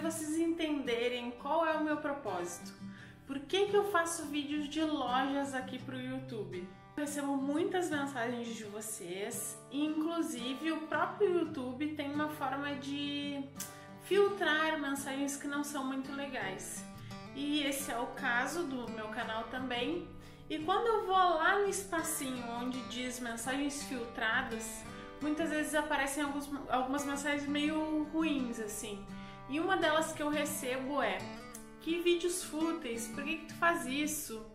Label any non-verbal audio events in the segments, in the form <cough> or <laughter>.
vocês entenderem qual é o meu propósito. Por que, que eu faço vídeos de lojas aqui para o YouTube? Eu recebo muitas mensagens de vocês inclusive o próprio YouTube tem uma forma de filtrar mensagens que não são muito legais. E esse é o caso do meu canal também. E quando eu vou lá no espacinho onde diz mensagens filtradas, muitas vezes aparecem alguns, algumas mensagens meio ruins assim. E uma delas que eu recebo é: Que vídeos fúteis, por que, que tu faz isso?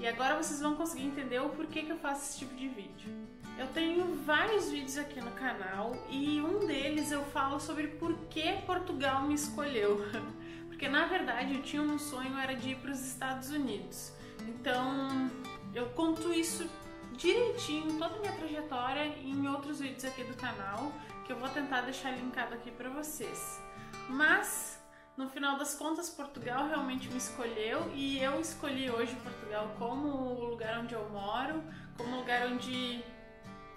E agora vocês vão conseguir entender o porquê que eu faço esse tipo de vídeo. Eu tenho vários vídeos aqui no canal e um deles eu falo sobre por que Portugal me escolheu. <laughs> Porque na verdade eu tinha um sonho era de ir para os Estados Unidos. Então eu conto isso direitinho, toda a minha trajetória em outros vídeos aqui do canal, que eu vou tentar deixar linkado aqui para vocês. Mas no final das contas, Portugal realmente me escolheu e eu escolhi hoje Portugal como o lugar onde eu moro, como o lugar onde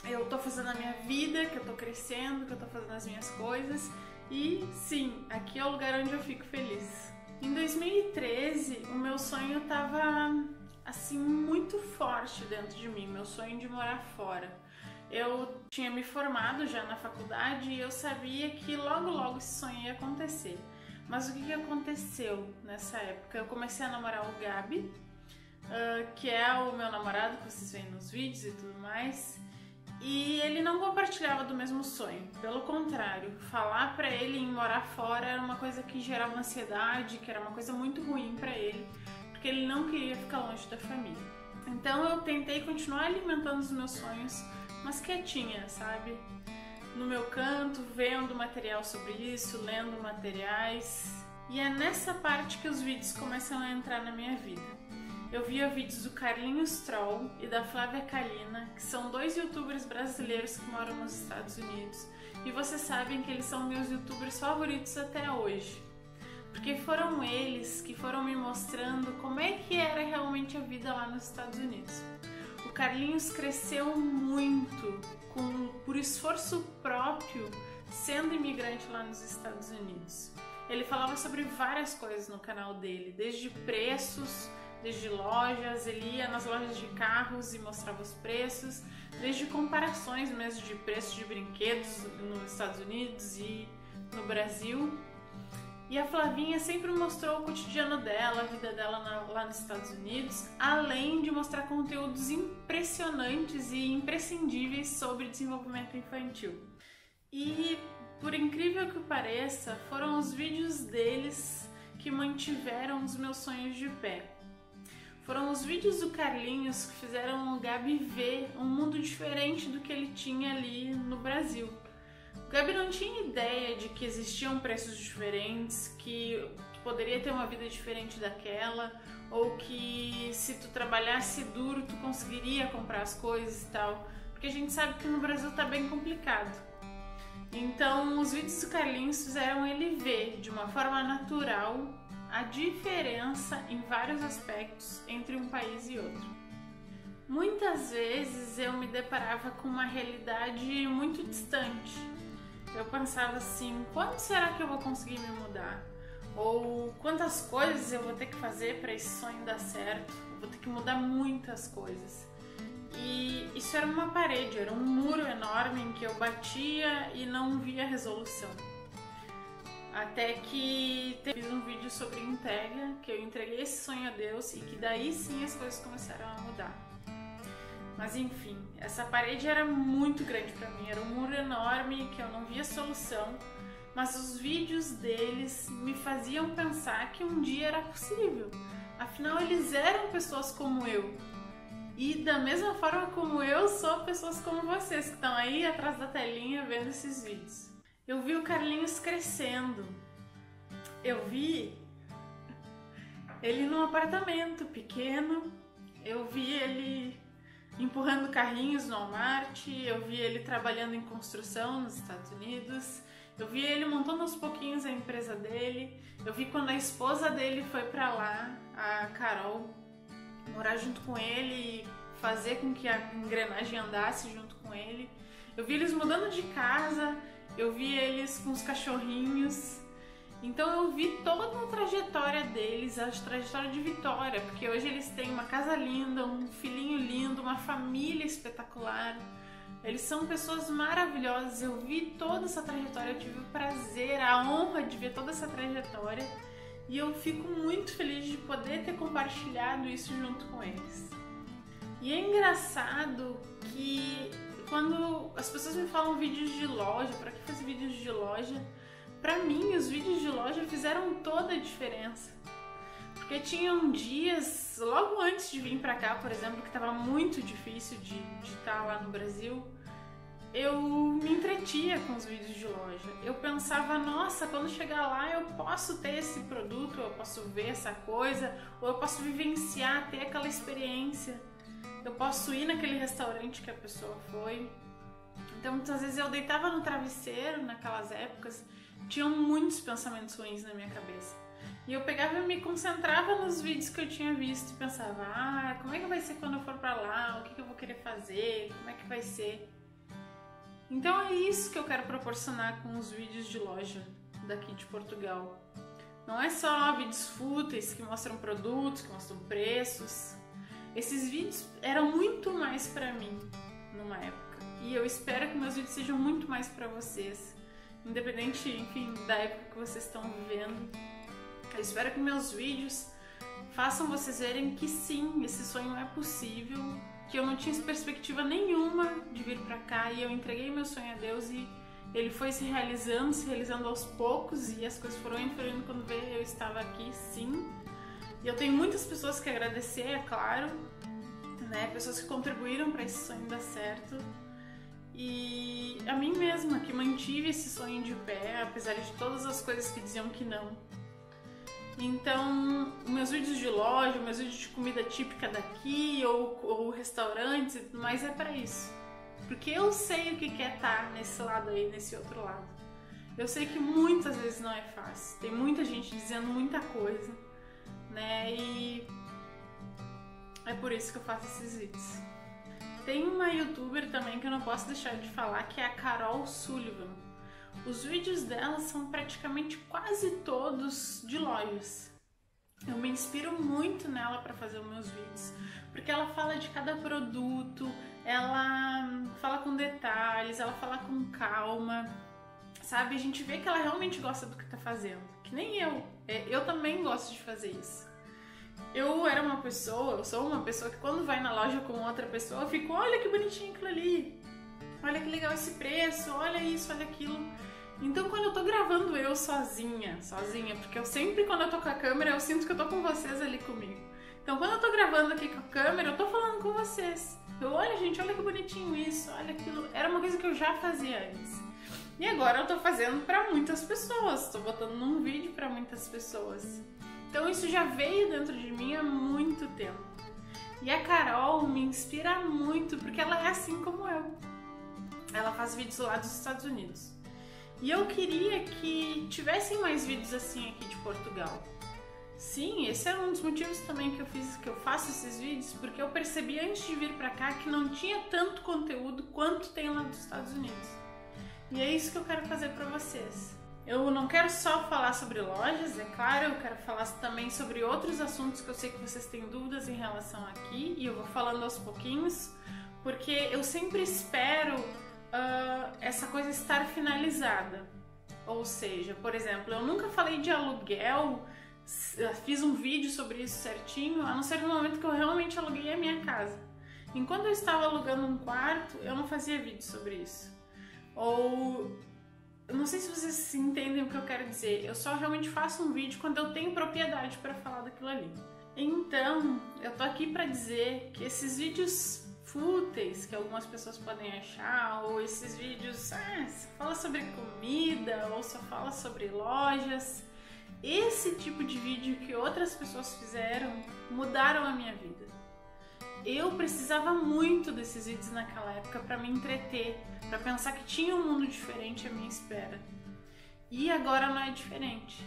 eu tô fazendo a minha vida, que eu tô crescendo, que eu tô fazendo as minhas coisas. E sim, aqui é o lugar onde eu fico feliz. Em 2013, o meu sonho tava assim muito forte dentro de mim, meu sonho de morar fora. Eu tinha me formado já na faculdade e eu sabia que logo logo esse sonho ia acontecer. Mas o que, aconteceu nessa época? Eu comecei a namorar o Gabi, uh, que é o meu namorado que vocês veem nos vídeos e tudo mais. E ele não compartilhava do mesmo sonho. Pelo contrário, falar para ele em morar fora era uma coisa que gerava ansiedade, que era uma coisa muito ruim para ele, porque ele não queria ficar longe da família. Então eu tentei continuar alimentando os meus sonhos, mas quietinha, sabe? no meu canto, vendo material sobre isso, lendo materiais. E é nessa parte que os vídeos começam a entrar na minha vida. Eu via vídeos do Carlinhos Troll e da Flávia Kalina, que são dois youtubers brasileiros que moram nos Estados Unidos, e vocês sabem que eles são meus youtubers favoritos até hoje. Porque foram eles que foram me mostrando como é que era realmente a vida lá nos Estados Unidos. O Carlinhos cresceu muito com, por esforço próprio, sendo imigrante lá nos Estados Unidos. Ele falava sobre várias coisas no canal dele, desde preços, desde lojas, ele ia nas lojas de carros e mostrava os preços, desde comparações mesmo de preços de brinquedos nos Estados Unidos e no Brasil. E a Flavinha sempre mostrou o cotidiano dela, a vida dela na, lá nos Estados Unidos, além de mostrar conteúdos impressionantes e imprescindíveis sobre desenvolvimento infantil. E, por incrível que pareça, foram os vídeos deles que mantiveram os meus sonhos de pé. Foram os vídeos do Carlinhos que fizeram o Gabi ver um mundo diferente do que ele tinha ali no Brasil. Gabi não tinha ideia de que existiam preços diferentes, que poderia ter uma vida diferente daquela, ou que se tu trabalhasse duro tu conseguiria comprar as coisas e tal, porque a gente sabe que no Brasil tá bem complicado. Então, os vídeos do Carlinhos fizeram ele ver de uma forma natural a diferença em vários aspectos entre um país e outro. Muitas vezes eu me deparava com uma realidade muito distante, eu pensava assim: quando será que eu vou conseguir me mudar? Ou quantas coisas eu vou ter que fazer para esse sonho dar certo? Eu vou ter que mudar muitas coisas. E isso era uma parede, era um muro enorme em que eu batia e não via resolução. Até que fiz um vídeo sobre entrega, que eu entreguei esse sonho a Deus e que daí sim as coisas começaram a mudar. Mas enfim, essa parede era muito grande para mim, era um muro enorme que eu não via solução, mas os vídeos deles me faziam pensar que um dia era possível. Afinal, eles eram pessoas como eu. E da mesma forma como eu sou pessoas como vocês que estão aí atrás da telinha vendo esses vídeos. Eu vi o Carlinhos crescendo. Eu vi ele num apartamento pequeno. Eu vi ele empurrando carrinhos no Walmart, eu vi ele trabalhando em construção nos Estados Unidos, eu vi ele montando aos pouquinhos a empresa dele, eu vi quando a esposa dele foi para lá, a Carol, morar junto com ele e fazer com que a engrenagem andasse junto com ele. Eu vi eles mudando de casa, eu vi eles com os cachorrinhos. Então eu vi toda a trajetória deles, a trajetória de Vitória, porque hoje eles têm uma casa linda, um filhinho lindo, uma família espetacular. Eles são pessoas maravilhosas. Eu vi toda essa trajetória, eu tive o prazer, a honra de ver toda essa trajetória. E eu fico muito feliz de poder ter compartilhado isso junto com eles. E é engraçado que quando as pessoas me falam vídeos de loja, para que fazer vídeos de loja? Para mim, os vídeos de loja fizeram toda a diferença. Porque tinham dias, logo antes de vir para cá, por exemplo, que estava muito difícil de, estar lá no Brasil, eu me entretia com os vídeos de loja. Eu pensava, nossa, quando chegar lá eu posso ter esse produto, eu posso ver essa coisa, ou eu posso vivenciar, ter aquela experiência. Eu posso ir naquele restaurante que a pessoa foi. Então, muitas vezes eu deitava no travesseiro naquelas épocas, tinham muitos pensamentos ruins na minha cabeça. E eu pegava e me concentrava nos vídeos que eu tinha visto e pensava: ah, como é que vai ser quando eu for para lá? O que, que eu vou querer fazer? Como é que vai ser? Então é isso que eu quero proporcionar com os vídeos de loja daqui de Portugal. Não é só vídeos fúteis que mostram produtos, que mostram preços. Esses vídeos eram muito mais para mim numa época. E eu espero que meus vídeos sejam muito mais para vocês, independente, enfim, da época que vocês estão vivendo. Eu espero que meus vídeos façam vocês verem que sim, esse sonho é possível que eu não tinha perspectiva nenhuma de vir para cá e eu entreguei meu sonho a Deus e ele foi se realizando, se realizando aos poucos e as coisas foram influindo quando veio eu estava aqui, sim. E eu tenho muitas pessoas que agradecer, é claro, né? Pessoas que contribuíram para esse sonho dar certo. E a mim mesma que mantive esse sonho de pé, apesar de todas as coisas que diziam que não. Então, meus vídeos de loja, meus vídeos de comida típica daqui ou, ou restaurantes e tudo mais é para isso. Porque eu sei o que é estar nesse lado aí, nesse outro lado. Eu sei que muitas vezes não é fácil. Tem muita gente dizendo muita coisa, né? E é por isso que eu faço esses vídeos. Tem uma youtuber também que eu não posso deixar de falar, que é a Carol Sullivan. Os vídeos dela são praticamente quase todos de lojas. Eu me inspiro muito nela para fazer os meus vídeos, porque ela fala de cada produto, ela fala com detalhes, ela fala com calma, sabe? A gente vê que ela realmente gosta do que tá fazendo, que nem eu. É, eu também gosto de fazer isso. Eu era uma pessoa, eu sou uma pessoa que quando vai na loja com outra pessoa, eu fico, olha que bonitinho aquilo ali, olha que legal esse preço, olha isso, olha aquilo. Então quando eu tô gravando eu sozinha, sozinha, porque eu sempre quando eu tô com a câmera eu sinto que eu tô com vocês ali comigo. Então quando eu tô gravando aqui com a câmera, eu tô falando com vocês. Eu, olha gente, olha que bonitinho isso, olha aquilo. Era uma coisa que eu já fazia antes. E agora eu tô fazendo para muitas pessoas, tô botando num vídeo para muitas pessoas. Então isso já veio dentro de mim há muito tempo. E a Carol me inspira muito porque ela é assim como eu. Ela faz vídeos lá dos Estados Unidos. E eu queria que tivessem mais vídeos assim aqui de Portugal. Sim, esse é um dos motivos também que eu fiz, que eu faço esses vídeos, porque eu percebi antes de vir para cá que não tinha tanto conteúdo quanto tem lá dos Estados Unidos. E é isso que eu quero fazer para vocês. Eu não quero só falar sobre lojas, é claro, eu quero falar também sobre outros assuntos que eu sei que vocês têm dúvidas em relação aqui e eu vou falando aos pouquinhos, porque eu sempre espero uh, essa coisa estar finalizada. Ou seja, por exemplo, eu nunca falei de aluguel, fiz um vídeo sobre isso certinho, a não ser no momento que eu realmente aluguei a minha casa. Enquanto eu estava alugando um quarto, eu não fazia vídeo sobre isso. Ou eu não sei se vocês entendem o que eu quero dizer. Eu só realmente faço um vídeo quando eu tenho propriedade para falar daquilo ali. Então, eu tô aqui para dizer que esses vídeos fúteis que algumas pessoas podem achar, ou esses vídeos, ah, fala sobre comida, ou só fala sobre lojas. Esse tipo de vídeo que outras pessoas fizeram mudaram a minha vida. Eu precisava muito desses vídeos naquela época para me entreter, para pensar que tinha um mundo diferente à minha espera. E agora não é diferente.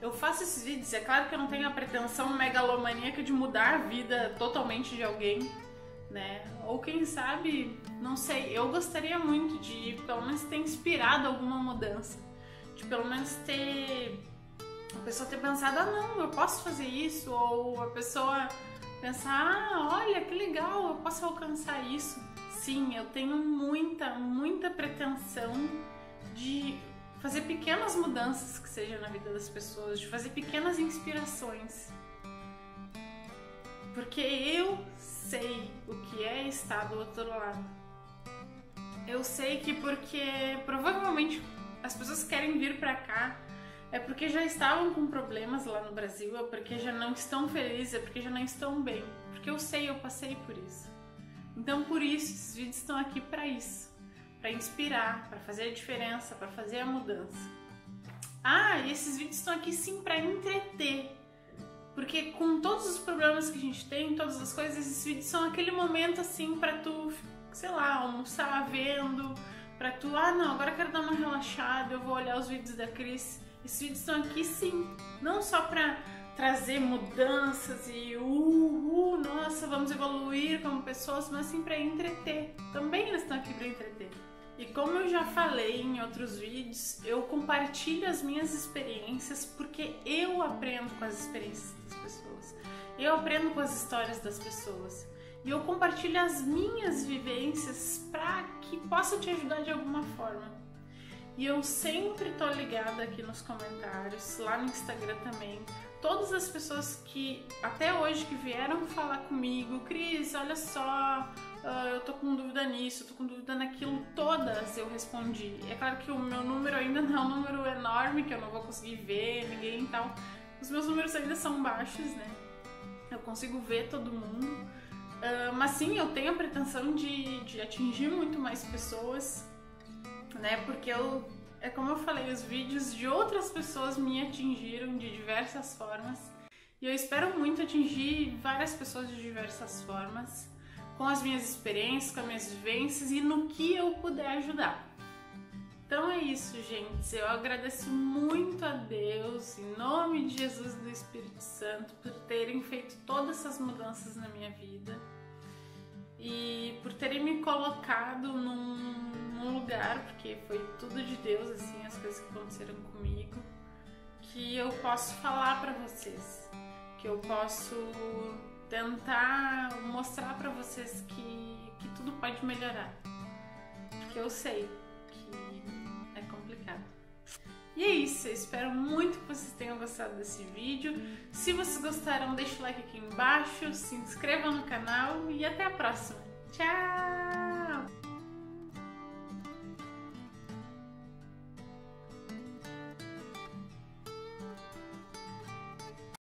Eu faço esses vídeos, é claro que eu não tenho a pretensão megalomaníaca de mudar a vida totalmente de alguém, né? Ou quem sabe, não sei, eu gostaria muito de pelo menos ter inspirado alguma mudança. De pelo menos ter a pessoa ter pensado, ah não, eu posso fazer isso, ou a pessoa pensar, ah, olha que legal, eu posso alcançar isso. Sim, eu tenho muita, muita pretensão de fazer pequenas mudanças que sejam na vida das pessoas, de fazer pequenas inspirações. Porque eu sei o que é estar do outro lado. Eu sei que porque provavelmente as pessoas querem vir para cá é porque já estavam com problemas lá no Brasil, é porque já não estão felizes, é porque já não estão bem. Porque eu sei, eu passei por isso. Então, por isso, esses vídeos estão aqui para isso, para inspirar, para fazer a diferença, para fazer a mudança. Ah, e esses vídeos estão aqui sim para entreter. Porque com todos os problemas que a gente tem, todas as coisas, esses vídeos são aquele momento assim para tu, sei lá, almoçar vendo, para tu, ah, não, agora eu quero dar uma relaxada, eu vou olhar os vídeos da Cris. Esses vídeos estão aqui sim, não só para trazer mudanças e uh, uh, nossa, vamos evoluir como pessoas, mas sim para entreter. Também eles estão aqui para entreter. E como eu já falei em outros vídeos, eu compartilho as minhas experiências porque eu aprendo com as experiências das pessoas. Eu aprendo com as histórias das pessoas. E eu compartilho as minhas vivências para que possa te ajudar de alguma forma. E eu sempre tô ligada aqui nos comentários, lá no Instagram também, todas as pessoas que até hoje que vieram falar comigo, Cris, olha só, uh, eu tô com dúvida nisso, tô com dúvida naquilo, todas eu respondi. É claro que o meu número ainda não é um número enorme, que eu não vou conseguir ver ninguém e tal. Os meus números ainda são baixos, né? Eu consigo ver todo mundo. Uh, mas sim, eu tenho a pretensão de, de atingir muito mais pessoas, né? Porque eu é como eu falei, os vídeos de outras pessoas me atingiram de diversas formas e eu espero muito atingir várias pessoas de diversas formas com as minhas experiências, com as minhas vivências e no que eu puder ajudar. Então é isso, gente. Eu agradeço muito a Deus, em nome de Jesus do Espírito Santo, por terem feito todas essas mudanças na minha vida e por terem me colocado num num lugar, porque foi tudo de Deus, assim, as coisas que aconteceram comigo, que eu posso falar para vocês, que eu posso tentar mostrar para vocês que, que tudo pode melhorar. Porque eu sei é complicado. E é isso, eu espero muito que vocês tenham gostado desse vídeo. Se vocês gostaram, deixa o like aqui embaixo, se inscreva no canal e até a próxima. Tchau!